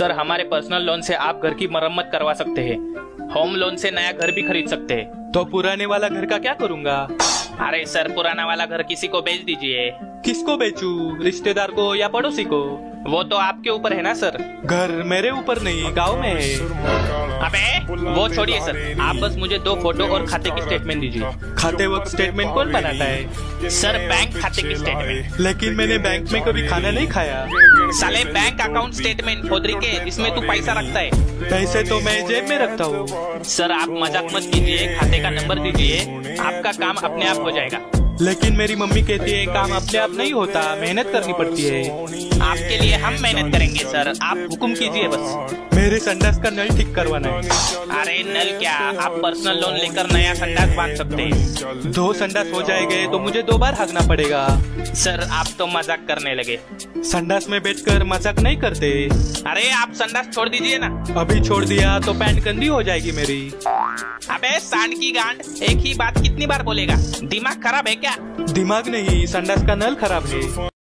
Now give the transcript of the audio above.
Sir हमारे personal loan से आप घर की मरम्मत करवा सकते हैं। होम लोन से नया घर भी खरीद सकते हैं। तो पुराने वाला घर का क्या करूँगा? अरे सर पुराना वाला घर किसी को बेच दीजिए। किसको बेचू? रिश्तेदार को या पड़ोसी को? वो तो आपके ऊपर है ना सर? घर मेरे ऊपर नहीं गाँव में है। अबे वो छोड़िए सर। आप बस मुझे दो फ़ोटो और खाते की स्टेटमेंट दीजिए। खाते वक्त स्टेटमेंट कौन बनाता है? सर बैंक खाते की स्टेटमेंट लेकिन मैंने बैंक में कभी खाना नहीं खाया। साले बैंक अकाउंट स्टेटमेंट खोदरी के इसमें तू पैसा रखता है। पैसे तो मैं जेब में रखता हूँ। सर आप मज़ाक मत कीजिए खाते का नंबर दीजिए। आपका काम अपने आप हो जाएगा। लेकिन मेरी मम्मी कहती है काम अपने आप नहीं होता मेहनत करनी पड़ती है। आपके लिए हम मेहनत करेंगे सर। आप हुक्म कीजिए बस। मेरे संडास का नल ठीक करवाना है। अरे नल क्या? आप पर्सनल लोन लेकर नया संडास बाँध सकते हैं। दो संडास हो जाएँगे तो मुझे दो बार हागना पड़ेगा। सर आप तो मज़ाक करने लगे। संडास में बैठकर मज़ाक नहीं करते। अरे आप संडास छोड़ दीजिए ना। अभी छोड़ दिया तो पैंट गंदी हो जाएगी मेरी। अबे सांड की गांड, एक ही बात कितनी बार बोलेगा? दिमाग खराब है क्या? दिमाग नहीं, संडास का नल खराब है।